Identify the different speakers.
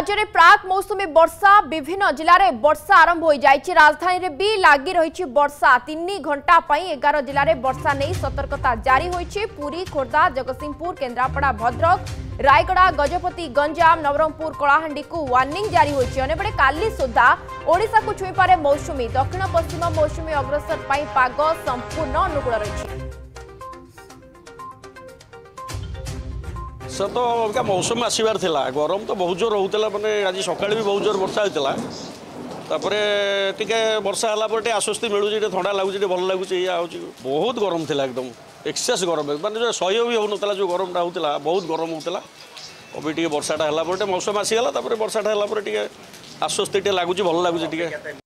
Speaker 1: राज्य में प्राक मौसुमी बर्षा, विभिन्न ज़िले में बर्षा आरंभ हो राजधानी में भी लग रही बर्षा। तीन घंटापी एगार ज़िले में बर्षा नहीं सतर्कता जारी हो पुरी खोर्धा जगत सिंहपुर केन्द्रापड़ा भद्रक रायगड़ा गजपति, गंजाम, नवरंगपुर कलाहां वार्निंग जारी होने का सुधा ओडा को छुईपे मौसुमी। दक्षिण पश्चिम मौसुमी अग्रसर पर पाग संपूर्ण अनुकूल रही
Speaker 2: ସେ ତ ଅଲଗା ମୌସୁମୀ ଆସିବାର ଥିଲା। ଗରମ ତ ବହୁତ ଜୋର ରହୁଥିଲା ମାନେ ଆଜି ସକାଳେ ବି ବହୁତ ଜୋର ବର୍ଷା ହେଉଥିଲା ତାପରେ ଟିକେ ବର୍ଷା ହେଲା ପରେ ଟିକେ ଆଶ୍ୱସ୍ତି ମିଳୁଛି ଟିକେ ଥଣ୍ଡା ଲାଗୁଛି ଟିକେ ଭଲ ଲାଗୁଛି ଏଇଆ ହେଉଛି। ବହୁତ ଗରମ ଥିଲା ଏକଦମ ଏକ୍ସେସ୍ ଗରମ ମାନେ ଯେଉଁ ସହ୍ୟ ବି ହେଉନଥିଲା ଯେଉଁ ଗରମଟା ହେଉଥିଲା ବହୁତ ଗରମ ହେଉଥିଲା। ଅବି ଟିକେ ବର୍ଷାଟା ହେଲା ପରେ ଟିକେ ମୌସୁମୀ ଆସିଗଲା ତାପରେ ବର୍ଷାଟା ହେଲା ପରେ ଟିକେ ଆଶ୍ୱସ୍ତି ଟିକେ ଲାଗୁଛି ଭଲ ଲାଗୁଛି ଟିକେ।